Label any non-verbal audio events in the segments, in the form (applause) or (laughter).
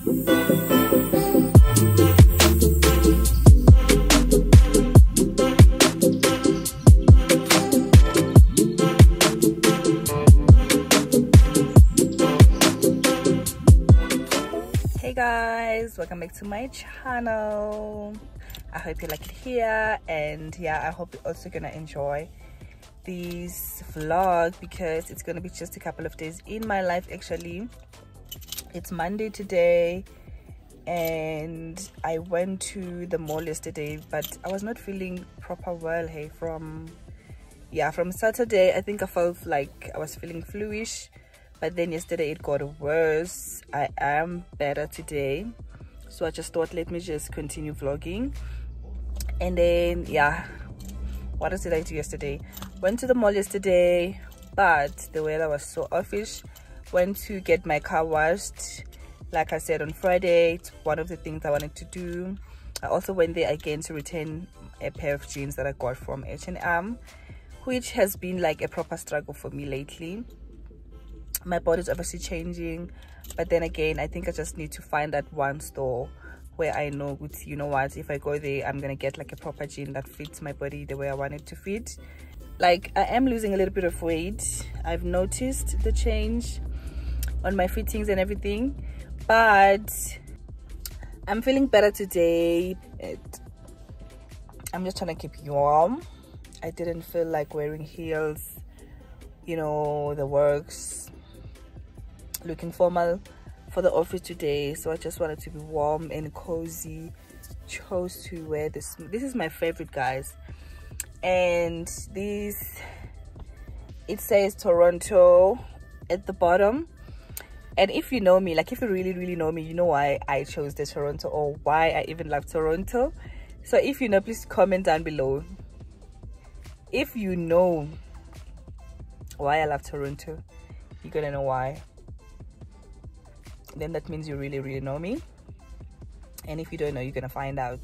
hey guys welcome back to my channel. I hope you like it here and yeah i hope you're also gonna enjoy this vlog because it's gonna be just a couple of days in my life actually it's monday today and i went to the mall yesterday but i was not feeling proper well hey from yeah from saturday. I think i felt like i was feeling fluish but then yesterday it got worse. I am better today so i just thought let me just continue vlogging. And then yeah what else did i do yesterday? Went to the mall yesterday but the weather was so offish went to get my car washed. Like i said on friday it's one of the things i wanted to do. I also went there again to return a pair of jeans that i got from h&m which has been like a proper struggle for me lately. My body's obviously changing but then again i think i just need to find that one store where i know with you know what? If i go there i'm gonna get like a proper jean that fits my body the way i want it to fit. Like i am losing a little bit of weight. I've noticed the change on my fittings and everything but i'm feeling better today. It, i'm just trying to keep you warm. I didn't feel like wearing heels you know the works looking formal for the office today. So i just wanted to be warm and cozy. Chose to wear this. This is my favorite guys. And this it says toronto at the bottom and if you know me like if you really really know me you know why i chose the toronto or why i even love toronto. So if you know please comment down below. If you know why i love toronto you're gonna know why. Then that means you really really know me. And if you don't know you're gonna find out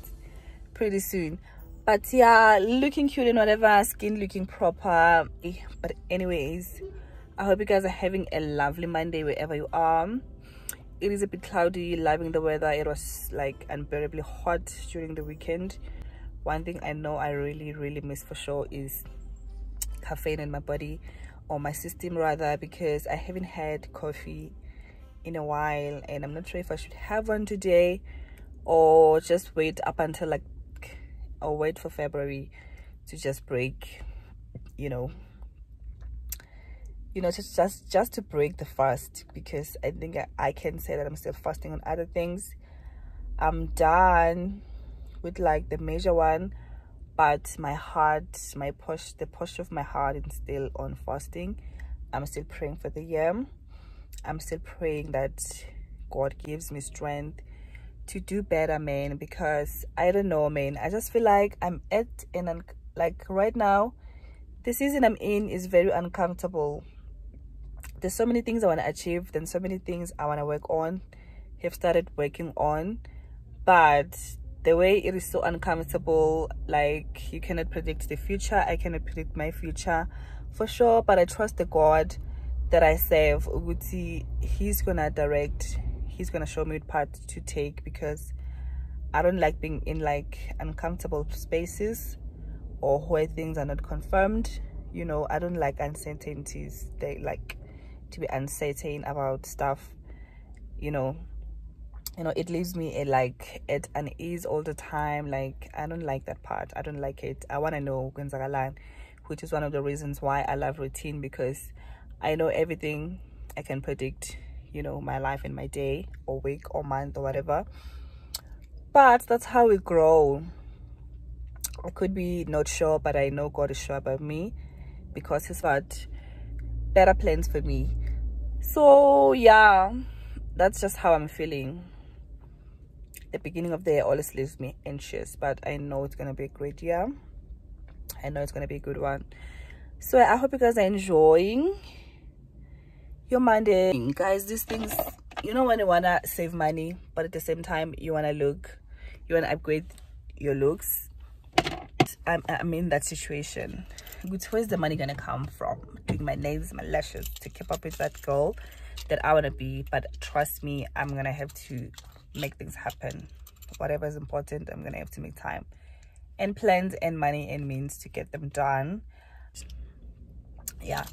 pretty soon. But yeah looking cute and whatever skin looking proper. Eh, but anyways i hope you guys are having a lovely monday wherever you are. It is a bit cloudy loving the weather. It was like unbearably hot during the weekend. One thing i know i really really miss for sure is caffeine in my body or my system rather because i haven't had coffee in a while and i'm not sure if i should have one today or just wait up until like or wait for february to just break you know you know just just just to break the fast because i think I, I can say that i'm still fasting on other things. I'm done with like the major one but my heart my push the push of my heart is still on fasting. I'm still praying for the year. I'm still praying that god gives me strength to do better man because i don't know man. I just feel like i'm at an like right now the season i'm in is very uncomfortable there's so many things i want to achieve then so many things i want to work on have started working on but the way it is so uncomfortable like you cannot predict the future i cannot predict my future for sure but i trust the god that I serve, Uguti, he's gonna direct, he's gonna show me what path to take because I don't like being in like uncomfortable spaces or where things are not confirmed. You know, I don't like uncertainties. They like to be uncertain about stuff. You know, you know, it leaves me a, like at an ease all the time. Like I don't like that part. I don't like it. I wanna know which is one of the reasons why I love routine because I know everything I can predict, you know, my life and my day or week or month or whatever. But that's how we grow. I could be not sure, but I know God is sure about me because He's got better plans for me. So, yeah, that's just how I'm feeling. The beginning of the year always leaves me anxious, but I know it's to be a great year. I know it's to be a good one. So, I hope you guys are enjoying your monday guys these things you know when you want to save money but at the same time you want to look you want to upgrade your looks I'm, I'm in that situation where's the money gonna come from? Doing my nails my lashes to keep up with that girl that i want to be. But trust me i'm gonna have to make things happen. Whatever is important i'm gonna have to make time and plans and money and means to get them done. Yeah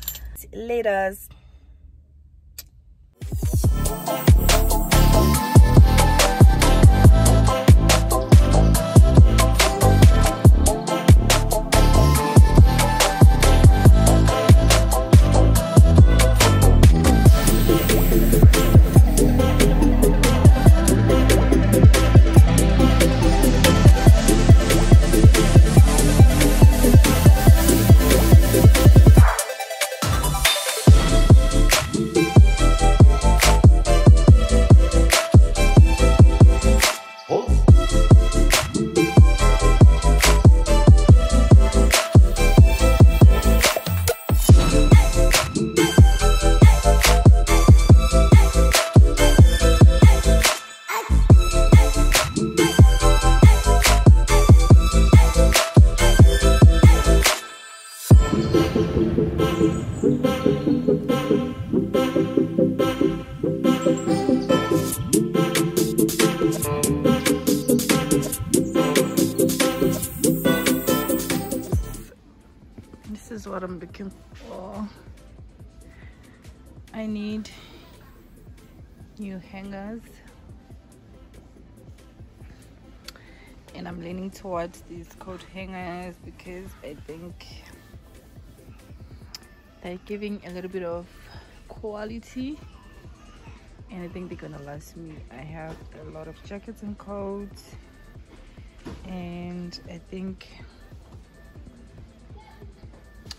later I need new hangers. And I'm leaning towards these coat hangers because I think they're giving a little bit of quality. And I think they're gonna last me. I have a lot of jackets and coats. And I think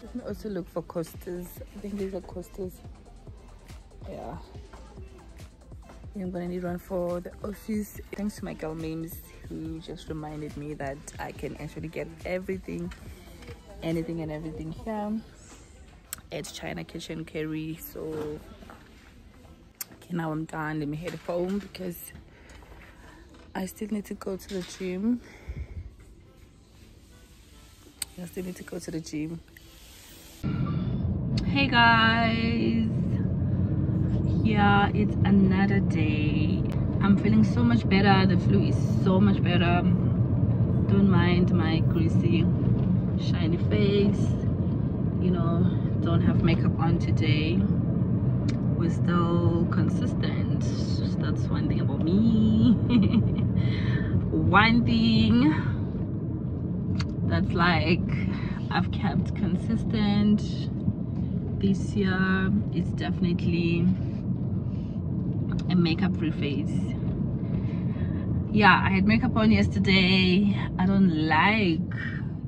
let me also look for coasters I think these are coasters yeah. I'm gonna need one for the office. Thanks to my girl memes who just reminded me that i can actually get everything anything and everything here at china kitchen carry. So okay now i'm done. Let me head home because i still need to go to the gym. I still need to go to the gym hey guys. Yeah it's another day. I'm feeling so much better. The flu is so much better. Don't mind my greasy shiny face. You know don't have makeup on today. We're still consistent. That's one thing about me. (laughs) One thing that's like i've kept consistent this year is definitely a makeup free face yeah i had makeup on yesterday. I don't like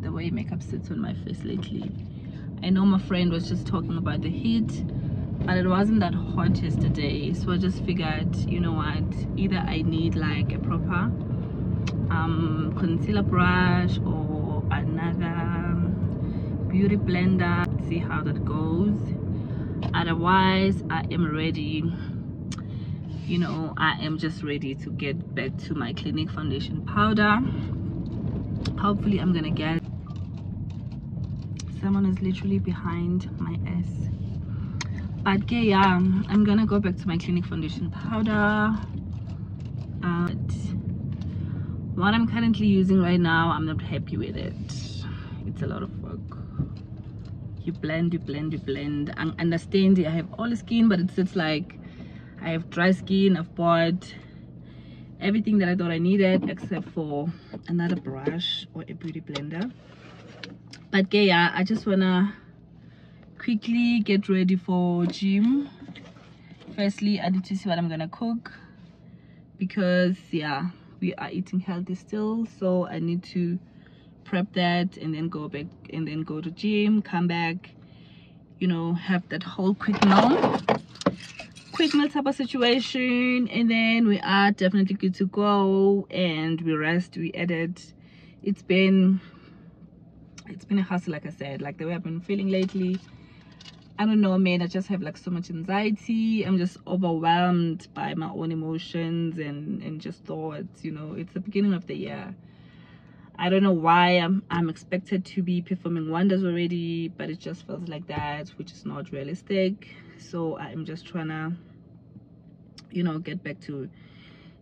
the way makeup sits on my face lately. I know my friend was just talking about the heat but it wasn't that hot yesterday so i just figured you know what either i need like a proper um, concealer brush or another beauty blender see how that goes. Otherwise i am ready. You know i am just ready to get back to my clinique foundation powder. Hopefully i'm gonna get someone is literally behind my s but yeah i'm gonna go back to my clinique foundation powder. Uh, but what i'm currently using right now i'm not happy with it. It's a lot of you blend you blend you blend i understand i have all the skin but it's, it's like I have dry skin. I've bought everything that I thought I needed except for another brush or a beauty blender. But yeah, I just wanna quickly get ready for gym. Firstly, I need to see what I'm gonna cook because yeah, we are eating healthy still. So I need to prep that and then go back and then go to gym, come back, you know, have that whole quick meal. Quick meal type of situation. And then we are definitely good to go and we rest we edit. It's been it's been a hustle like i said like the way i've been feeling lately. I don't know man i just have like so much anxiety. I'm just overwhelmed by my own emotions and and just thoughts you know. It's the beginning of the year i don't know why i'm i'm expected to be performing wonders already but it just feels like that which is not realistic. So i'm just trying to you know get back to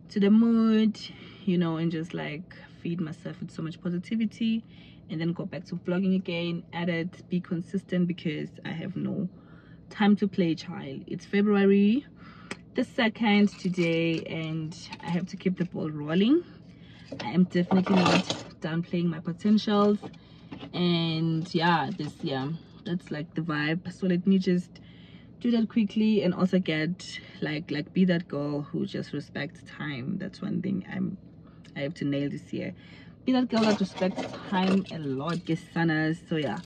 to the mood you know and just like feed myself with so much positivity and then go back to vlogging again edit be consistent because i have no time to play child. It's february the second today and i have to keep the ball rolling. I am definitely not downplaying my potentials. And yeah this yeah that's like the vibe. So let me just do that quickly and also get like like be that girl who just respects time. That's one thing i'm i have to nail this year. Be that girl that respects time a lot get sanas so yeah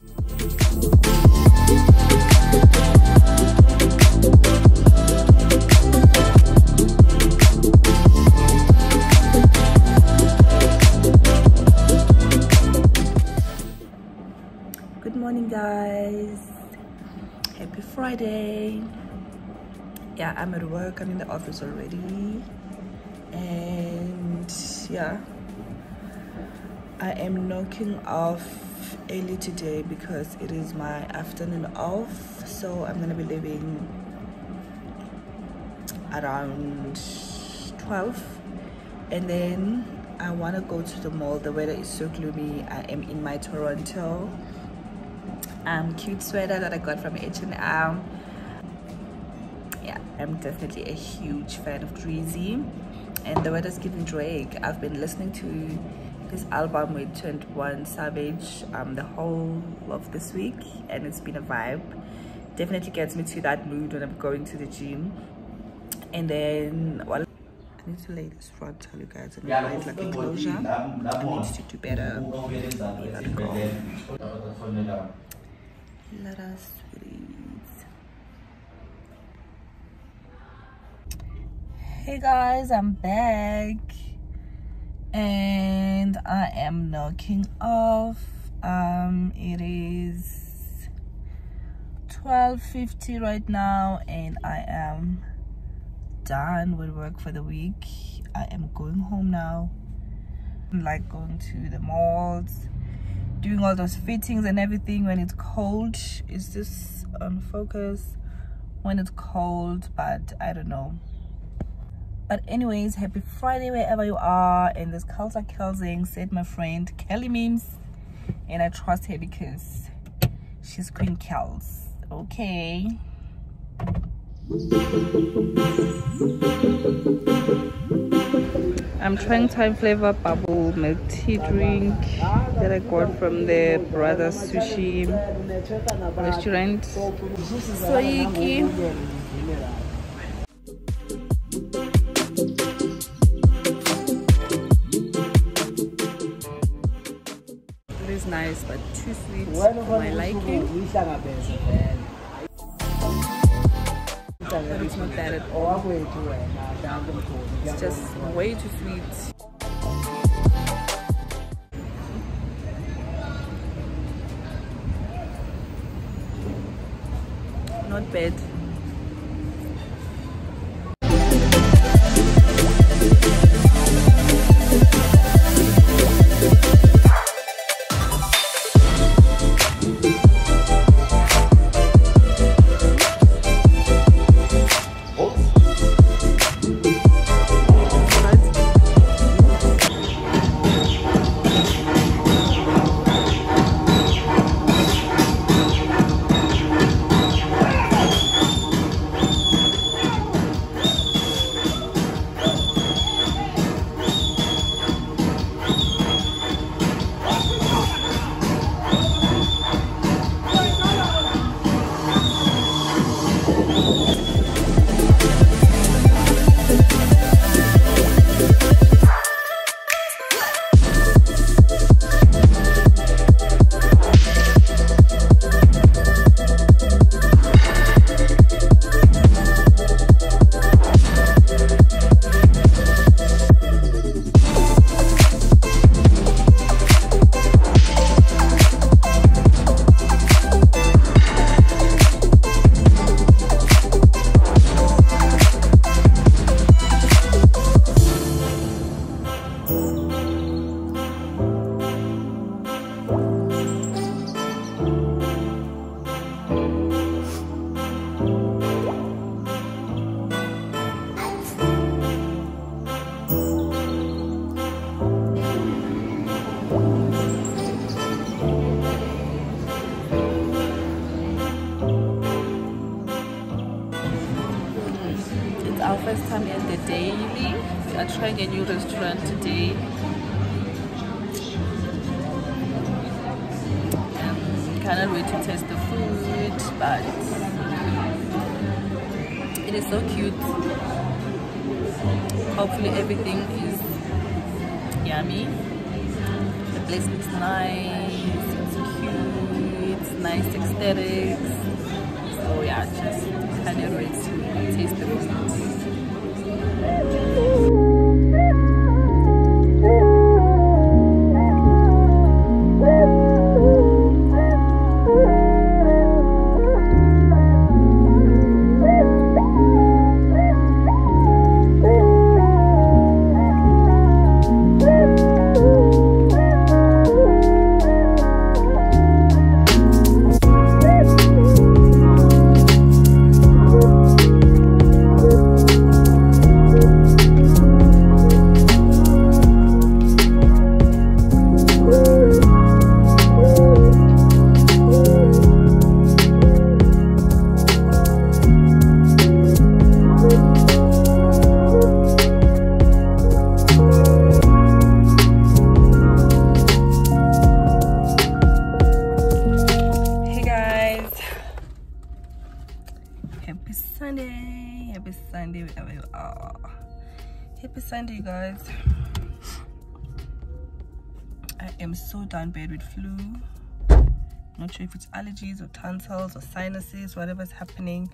morning guys. Happy friday. Yeah i'm at work. I'm in the office already. And yeah. I am knocking off early today because it is my afternoon off so i'm gonna be leaving around 12 and then i want to go to the mall. The weather is so gloomy. I am in my toronto um cute sweater that i got from h&m yeah i'm definitely a huge fan of Drizzy. And the weather's giving drake. I've been listening to this album with 21 savage um the whole of this week and it's been a vibe. Definitely gets me to that mood when i'm going to the gym. And then well I need to lay this front tell you guys and yeah, like enclosure I need to do better let us please. Hey guys i'm back. And i am knocking off. Um it is 12:50 right now and i am done with work for the week. I am going home now. I'm like going to the malls doing all those fittings and everything. When it's cold is this on focus. When it's cold but i don't know. But anyways happy friday wherever you are and this culture Kelsing said my friend kelly memes. And i trust her because she's queen kels okay I'm trying Thai flavor bubble milk tea drink that I got from the Brother Sushi restaurant. Soyiki. It is nice but too sweet for my liking. It's not that at all. It's just way too sweet. Not bad. It is so cute. Hopefully everything is yummy. The place looks nice, it's cute, it's nice aesthetics. So yeah, just kind of wait to taste the food. Sunday you guys. I am so done bad with flu. Not sure if it's allergies or tonsils or sinuses whatever's happening.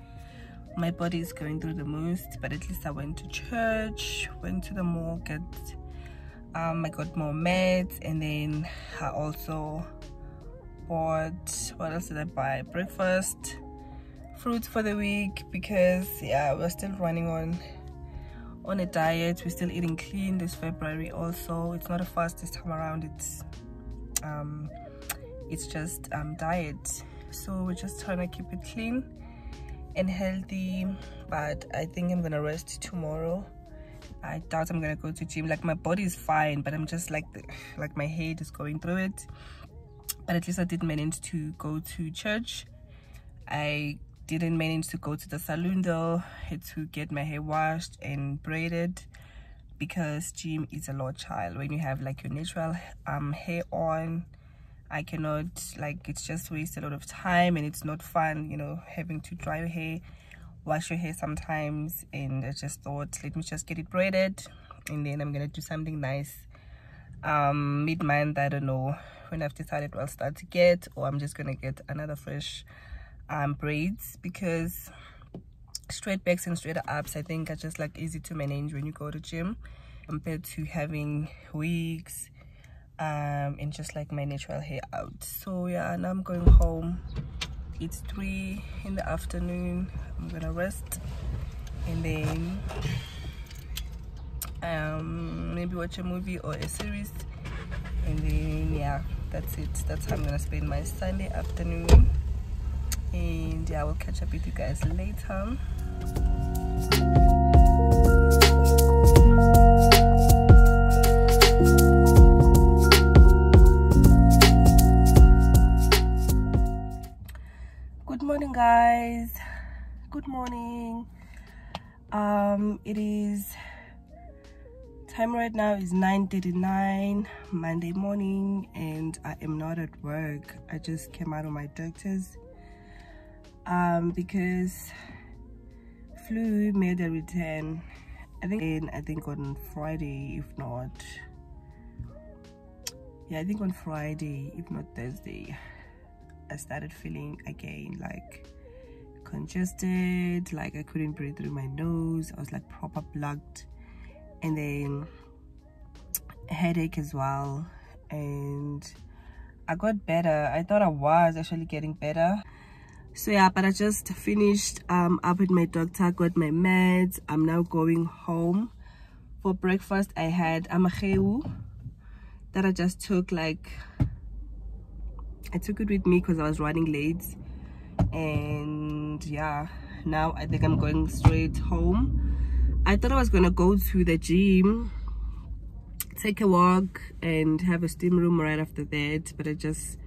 My body is going through the most but at least i went to church went to the mall get um i got more meds and then i also bought what else did i buy? Breakfast fruits for the week because yeah we're still running on on a diet we're still eating clean this february also. It's not a fast this time around. It's um it's just um diet. So we're just trying to keep it clean and healthy but i think i'm gonna rest tomorrow. I doubt i'm gonna go to gym. Like my body is fine but i'm just like the, like my head is going through it. But at least i did manage to go to church. I didn't manage to go to the salon though. Had to get my hair washed and braided because gym is a lot child. When you have like your natural um hair on i cannot like it's just waste a lot of time and it's not fun you know having to dry your hair wash your hair sometimes. And i just thought let me just get it braided and then i'm gonna do something nice um mid-month. I don't know when i've decided what i'll start to get or i'm just gonna get another fresh um, braids because straight backs and straight ups I think are just like easy to manage when you go to gym compared to having wigs um, and just like my natural hair out. So yeah now I'm going home. It's three in the afternoon. I'm gonna rest and then um, maybe watch a movie or a series. And then yeah that's it. That's how I'm gonna spend my Sunday afternoon and yeah, I will catch up with you guys later. Good morning, guys. Good morning. Um, it is time right now is 9:39 Monday morning, and I am not at work. I just came out of my doctor's um, because flu made a return I think I think on Friday if not yeah I think on Friday if not Thursday I started feeling again like congested like I couldn't breathe through my nose. I was like proper blocked. And then headache as well. And I got better. I thought I was actually getting better so yeah but i just finished um up with my doctor got my meds. I'm now going home. For breakfast i had amacheu that i just took like i took it with me because i was running late. And yeah now i think i'm going straight home. I thought i was gonna go to the gym take a walk and have a steam room right after that but i just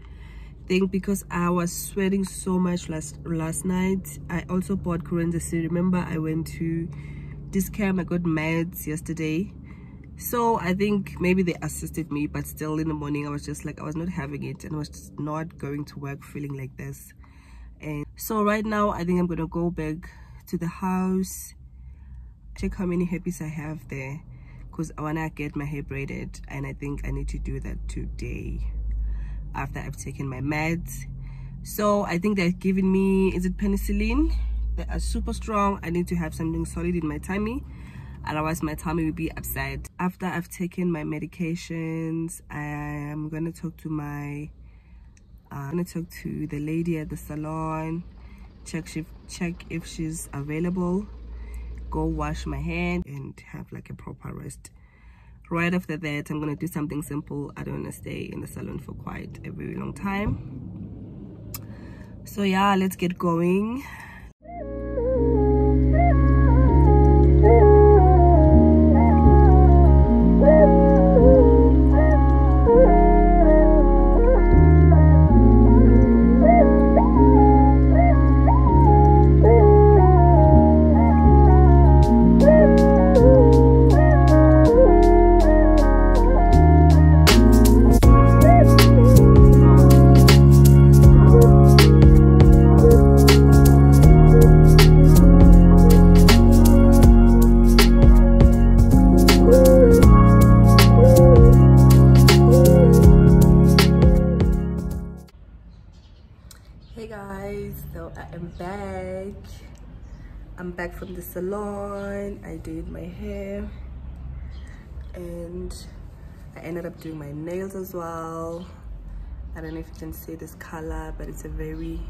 think because I was sweating so much last last night. I also bought Corenza remember I went to Dis-Chem I got meds yesterday. So i think maybe they assisted me but still in the morning i was just like i was not having it and i was just not going to work feeling like this. And so right now i think i'm gonna go back to the house. Check how many herpes i have there because i want to get my hair braided and i think i need to do that today after i've taken my meds. So i think they're giving me is it penicillin? They are super strong. I need to have something solid in my tummy. Otherwise my tummy will be upset. After i've taken my medications i am gonna talk to my uh, i'm gonna talk to the lady at the salon check if check if she's available go wash my hand and have like a proper rest right after that i'm gonna do something simple. I don't want to stay in the salon for quite a very long time. So yeah let's get going back. I'm back from the salon. I did my hair. And i ended up doing my nails as well. I don't know if you can see this color but it's a very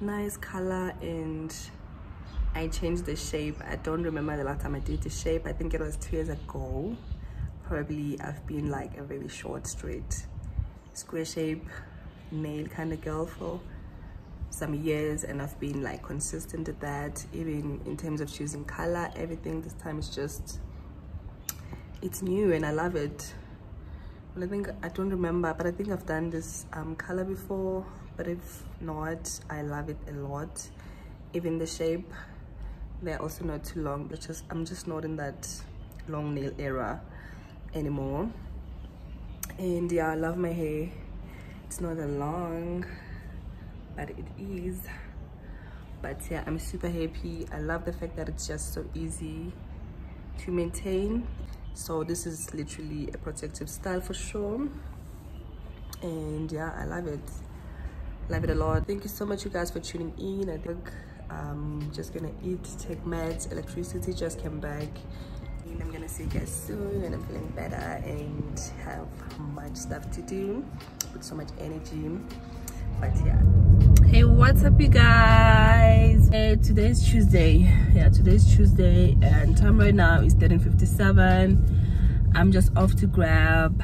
nice color. And i changed the shape. I don't remember the last time i did the shape. I think it was two years ago. Probably i've been like a very short straight square shape nail kind of girl for some years and I've been like consistent at that even in terms of choosing color everything this time is just it's new and I love it. Well, I think I don't remember but I think I've done this um, color before but if not I love it a lot. Even the shape they're also not too long but just I'm just not in that long nail era anymore. And yeah I love my hair. It's not a long but it is. But yeah i'm super happy. I love the fact that it's just so easy to maintain. So this is literally a protective style for sure. And yeah i love it. Love it a lot. Thank you so much you guys for tuning in. I think i'm just gonna eat take meds electricity just came back. And i'm gonna see you guys soon and i'm feeling better and have much stuff to do. With so much energy. But yeah hey what's up you guys? Hey today's tuesday. Yeah today's tuesday and time right now is 13:57. i'm just off to grab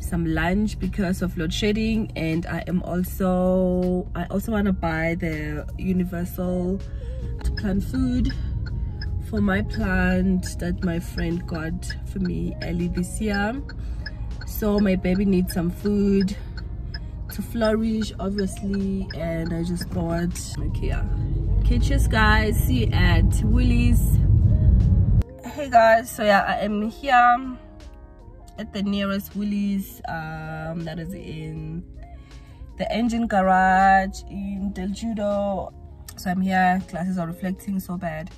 some lunch because of load shedding and i am also i also want to buy the universal plant food for my plant that my friend got for me early this year. So my baby needs some food to flourish obviously and i just thought okay yeah guys. See you at Woolies. Hey guys. So yeah i am here at the nearest Woolies um that is in the Engen garage in del judo. So i'm here. Classes are reflecting so bad.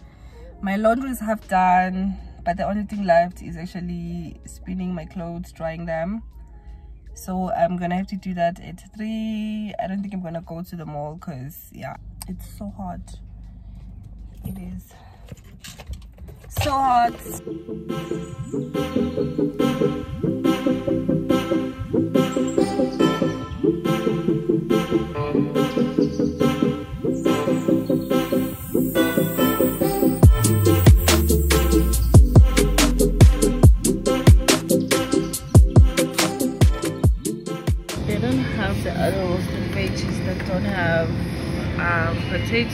My laundry is half done but the only thing left is actually spinning my clothes drying them so i'm gonna have to do that at three. I don't think i'm gonna go to the mall because yeah it's so hot. It is. So hot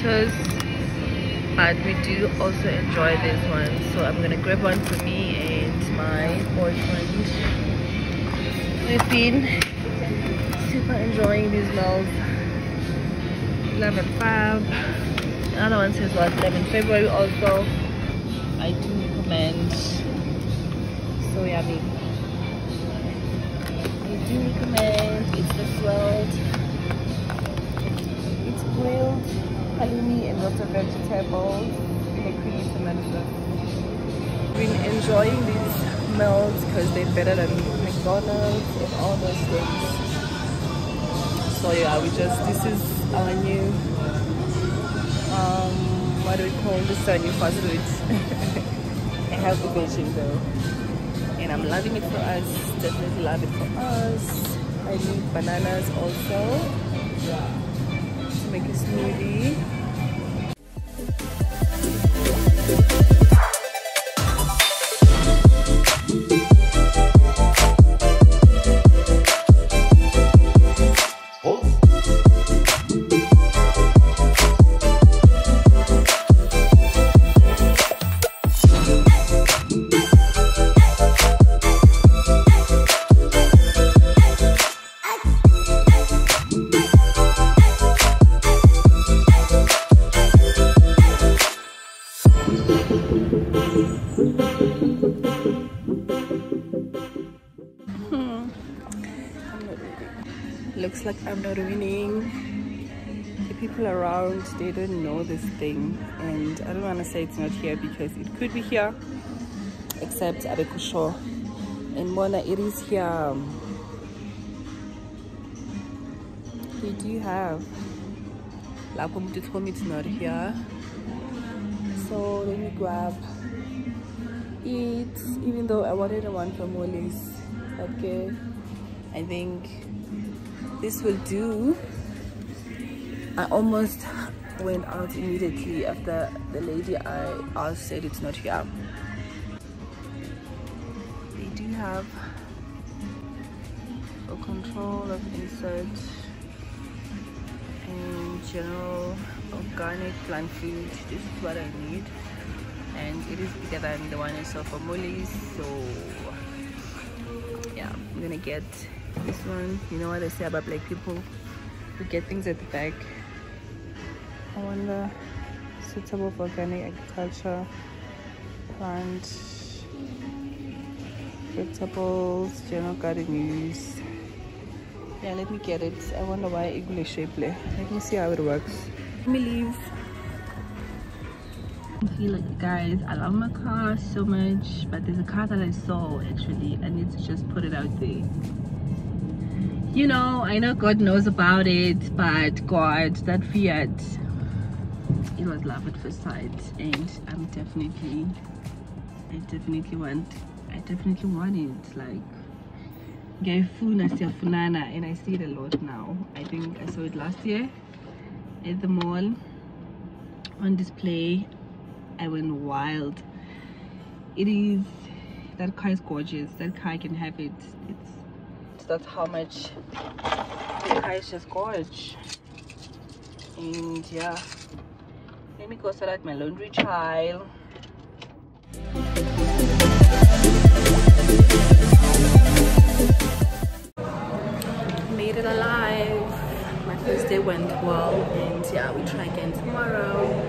potatoes but we do also enjoy this one. So i'm gonna grab one for me and my boyfriend. We've been super enjoying these meals 11 5 another one says what? 11 february also. I do recommend So yummy. I do recommend it's the swelled. Halloumi and lots of vegetables in a creamy tomato sauce. Been enjoying these meals because they're better than McDonald's and all those things. So yeah, we just this is our new um what do we call this our new fast food. I (laughs) a healthy version though. And I'm loving it for us, definitely love it for us. I need bananas also to make a smoothie. I'm not winning. The people around, they don't know this thing. And I don't want to say it's not here because it could be here. Except Abekusho. And Mona, it is here. They do have. Lapom told me it's not here. So let me grab it. Even though I wanted one from Woolies. Okay. I think this will do i almost went out immediately after the lady i asked said it's not here. They do have a control of insert and general organic plant food. This is what i need. And it is bigger than the one i saw for Molly's so yeah i'm gonna get this one you know what they say about black people? We get things at the back. I wonder suitable for organic agriculture plant vegetables general garden use. Yeah let me get it. I wonder why english shape let me see how it works. Let me leave. Feel like guys i love my car so much but there's a car that i saw actually. I need to just put it out there you know i know god knows about it but god that fiat it was love at first sight and i'm definitely i definitely want i definitely want it like and I see it a lot now. I think I saw it last year at the mall on display. I went wild. It is that car is gorgeous. That car can have it. It's that's how much just gorge and yeah let me go set out my laundry child made it alive. My first day went well and yeah we try again tomorrow